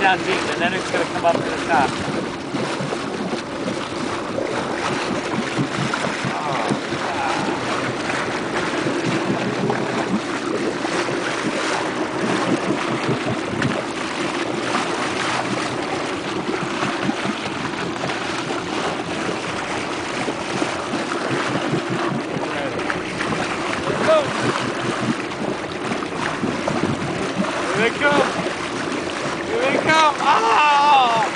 down deep, and then it's going to come up to the top. Oh, Here they. Come. Oh!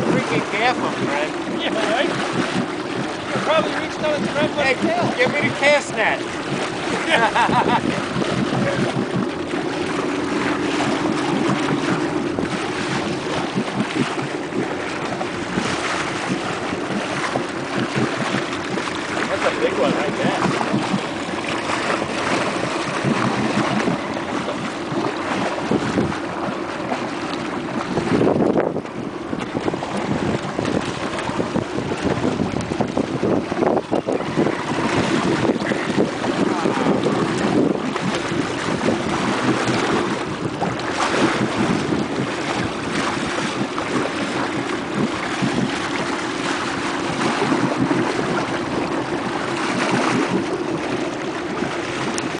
Freaking careful, Fred. Yeah, right? You probably reached out and grabbed my Hey, tail. give me the cast net. one right there.